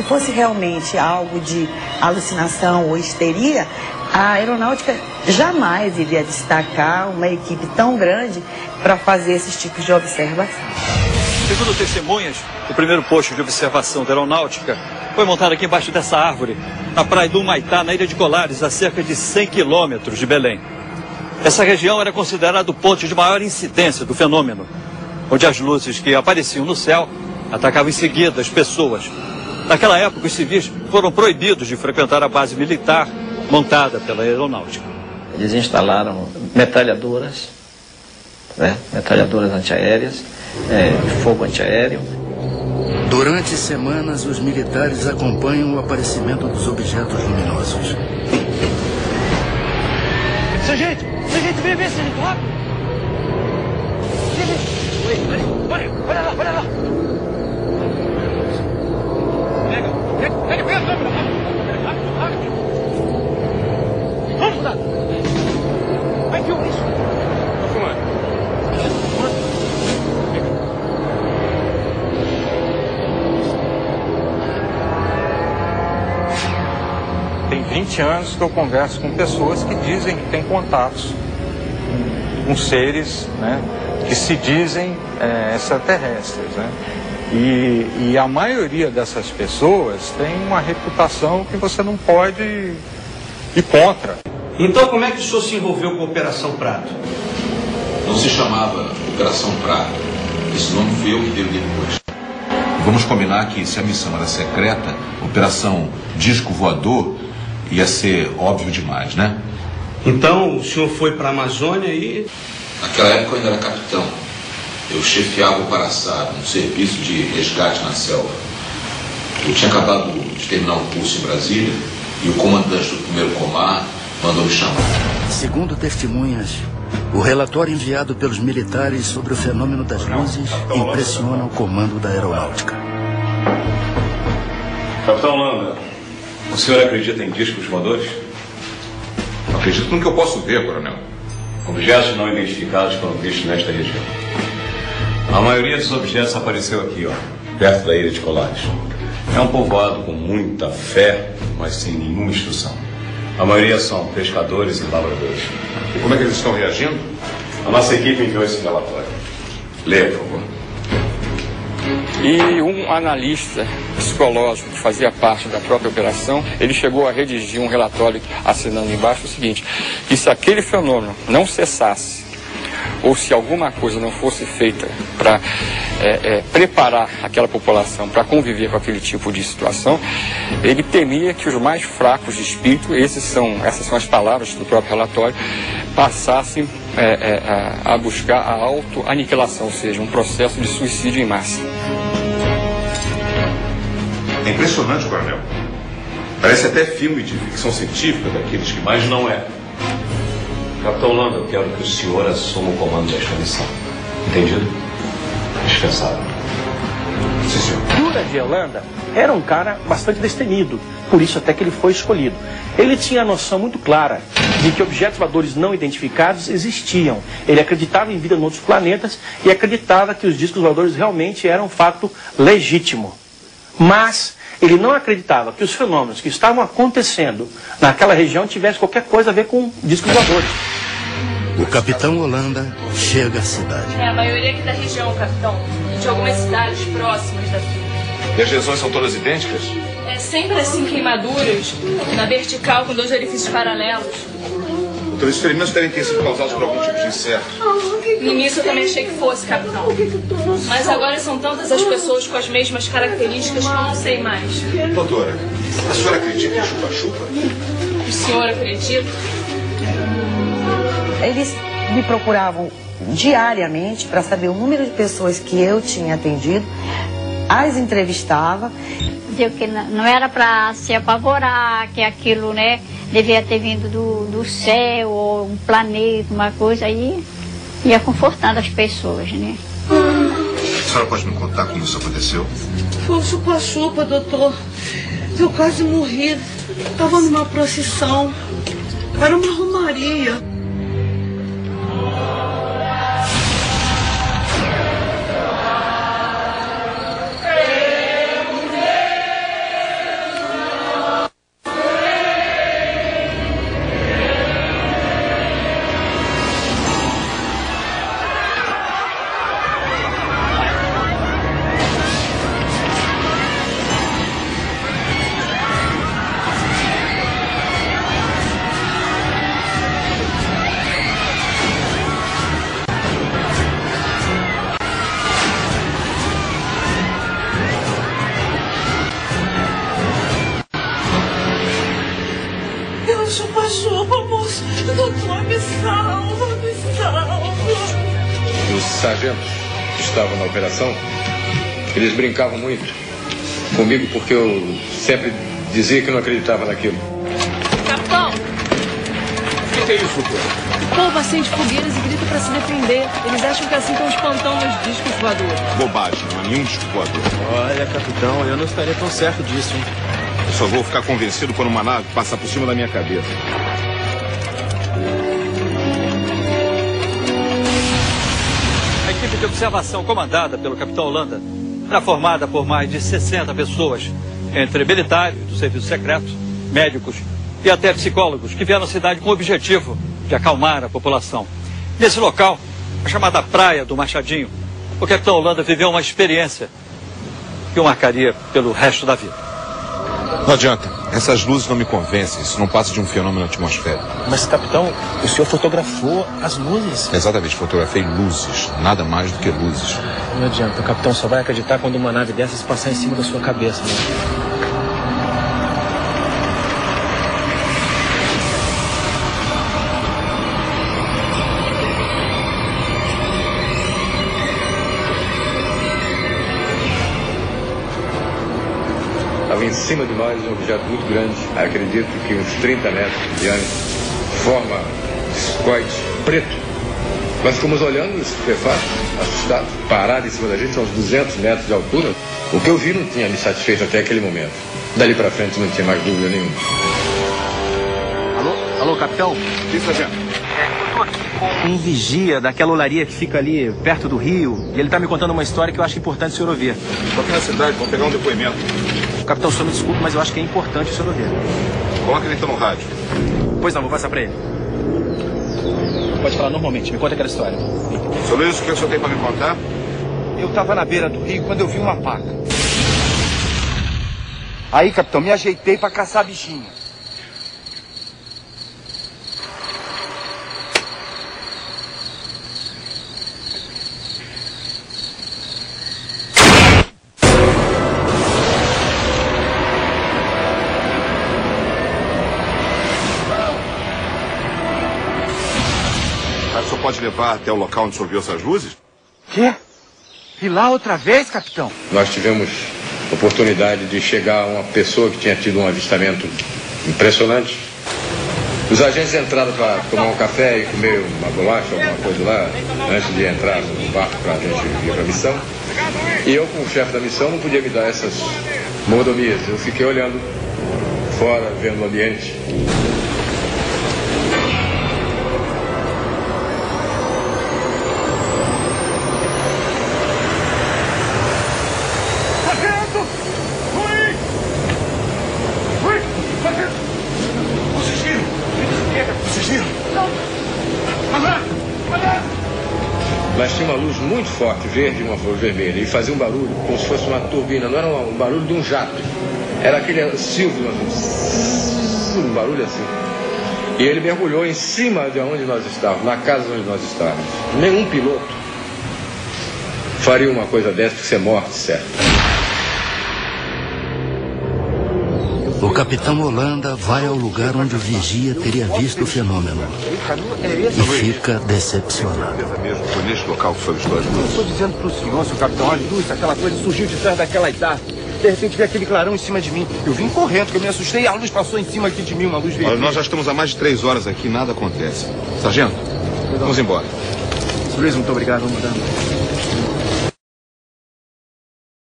se fosse realmente algo de alucinação ou histeria, a aeronáutica jamais iria destacar uma equipe tão grande para fazer esses tipos de observação. Segundo testemunhas, o primeiro posto de observação da aeronáutica foi montado aqui embaixo dessa árvore, na praia do Humaitá, na ilha de Colares, a cerca de 100 quilômetros de Belém. Essa região era considerada o ponto de maior incidência do fenômeno, onde as luzes que apareciam no céu atacavam em seguida as pessoas. Naquela época, os civis foram proibidos de frequentar a base militar montada pela aeronáutica. Eles instalaram metralhadoras, né? metralhadoras antiaéreas, é, fogo antiaéreo. Durante semanas, os militares acompanham o aparecimento dos objetos luminosos. Sargento! Sargento, vem ver, sargento, rápido! Olha, olha, olha lá, olha lá! 20 anos que eu converso com pessoas que dizem que têm contatos com, seres né, que se dizem é, extraterrestres. Né? E, e, a maioria dessas pessoas tem uma reputação que você não pode ir contra. Então, como é que o senhor se envolveu com a Operação Prato? Não se chamava Operação Prato. Esse nome foi eu que dei depois. Vamos combinar que se a missão era secreta, Operação Disco Voador ia ser óbvio demais, né? Então, o senhor foi para a Amazônia e. Naquela época eu ainda era capitão. Eu chefiava o Paraçado, um serviço de resgate na selva. Eu tinha acabado de terminar um curso em Brasília e o comandante do primeiro comar mandou me chamar. Segundo testemunhas, o relatório enviado pelos militares sobre o fenômeno das luzes impressiona o comando da aeronáutica. Capitão Landa, o senhor acredita em discos voadores? Acredito no que eu posso ver, coronel. Objetos não identificados foram vistos nesta região. A maioria dos objetos apareceu aqui, ó, perto da ilha de Colares. É um povoado com muita fé, mas sem nenhuma instrução. A maioria são pescadores e lavradores. E como é que eles estão reagindo? A nossa equipe enviou esse relatório. Leia, por favor. E um analista psicológico que fazia parte da própria operação, ele chegou a redigir um relatório assinando embaixo o seguinte, que se aquele fenômeno não cessasse, ou se alguma coisa não fosse feita para é, é, preparar aquela população para conviver com aquele tipo de situação, ele temia que os mais fracos de espírito, esses são, essas são as palavras do próprio relatório, passassem é, é, a, a buscar a autoaniquilação, ou seja, um processo de suicídio em massa. É impressionante, coronel. Parece até filme de ficção científica daqueles que. Mas não é. Capitão Landa, eu quero que o senhor assuma o comando desta missão. Entendido? Dispensável. Sim, senhor. Dura de Holanda era um cara bastante destemido, por isso até que ele foi escolhido. Ele tinha a noção muito clara de que objetos voadores não identificados existiam. Ele acreditava em vida em outros planetas e acreditava que os discos voadores realmente eram um fato legítimo. Mas ele não acreditava que os fenômenos que estavam acontecendo naquela região tivessem qualquer coisa a ver com discos voadores. O capitão Holanda chega à cidade. É a maioria aqui da região, capitão. De algumas cidades próximas daqui. E as lesões são todas idênticas? É sempre assim queimaduras, na vertical com dois orifícios paralelos. Então esses ferimentos devem ter sido causados por algum tipo de inseto. No início eu também achei que fosse, capitão. Mas agora são tantas as pessoas com as mesmas características que eu não sei mais. Doutora, a senhora acredita em chupa-chupa? O senhor acredita? Eles me procuravam diariamente para saber o número de pessoas que eu tinha atendido, as entrevistava. Dizia que não era para se apavorar, que aquilo, né, devia ter vindo do, do céu, ou um planeta, uma coisa aí, ia confortando as pessoas, né. A senhora pode me contar como isso aconteceu? Foi um chupa-chupa, doutor. Eu quase morri. Estava numa procissão. Era uma romaria. Moço. Doutor, me salva, me salva. Os sargentos que estavam na operação, eles brincavam muito comigo porque eu sempre dizia que não acreditava naquilo. Capitão, O que é isso, doutor? o povo acende fogueiras e grita pra se defender. Eles acham que assim estão espantando os discos voadores. Bobagem, não há nenhum disco voador. Olha, capitão, eu não estaria tão certo disso, hein? Só vou ficar convencido quando uma nave passar por cima da minha cabeça. A equipe de observação comandada pelo capitão Holanda era formada por mais de 60 pessoas, entre militares do serviço secreto, médicos e até psicólogos, que vieram à cidade com o objetivo de acalmar a população. Nesse local, a chamada Praia do Machadinho, o capitão Holanda viveu uma experiência que o marcaria pelo resto da vida. Não adianta. Essas luzes não me convencem. Isso não passa de um fenômeno atmosférico. Mas, capitão, o senhor fotografou as luzes. Exatamente, fotografei luzes. Nada mais do que luzes. Não adianta, o capitão só vai acreditar quando uma nave dessas passar em cima da sua cabeça. Né? Estava em cima de nós um objeto muito grande, acredito que uns 30 metros de diâmetro, forma discoide preto. Nós ficamos olhando, estupefatos, assustados, parado em cima da gente, a uns 200 metros de altura. O que eu vi não tinha me satisfeito até aquele momento. Dali para frente não tinha mais dúvida nenhuma. Alô, alô, capitão? Sim, sargento. Um vigia daquela olaria que fica ali perto do rio. E ele tá me contando uma história que eu acho importante o senhor ouvir. Tô aqui na cidade, vou pegar um depoimento. Capitão, o senhor me desculpe, mas eu acho que é importante o senhor ouvir. Coloca ele então no rádio. Pois não, vou passar pra ele. Pode falar normalmente, me conta aquela história. Seu Luiz, o que o senhor tem para me contar? Eu estava na beira do rio quando eu vi uma paca. Aí, capitão, me ajeitei para caçar bichinho. Pode levar até o local onde viu essas luzes? Quê? E lá outra vez, capitão? Nós tivemos oportunidade de chegar a uma pessoa que tinha tido um avistamento impressionante. Os agentes entraram para tomar um café e comer uma bolacha, alguma coisa lá, antes de entrar no barco para a gente ir para a missão. E eu, como chefe da missão, não podia me dar essas mordomias. Eu fiquei olhando fora, vendo o ambiente. Mas tinha uma luz muito forte, verde uma flor vermelha, e fazia um barulho como se fosse uma turbina, não era um barulho de um jato. Era aquele silvio, um barulho assim. E ele mergulhou em cima de onde nós estávamos, na casa onde nós estávamos. Nenhum piloto faria uma coisa dessa por ser morte, certo? O capitão Holanda vai ao lugar onde o vigia teria visto o fenômeno e fica decepcionado. Foi neste local que o senhor viu as Eu estou dizendo pro senhor, seu capitão, as luzes, aquela coisa surgiu de trás daquela idade. De repente veio aquele clarão em cima de mim. Eu vim correndo, que eu me assustei e a luz passou em cima aqui de mim, uma luz Olha, vermelha. nós já estamos há mais de três horas aqui nada acontece. Sargento, vamos embora. Luiz, muito obrigado, vamos mudando.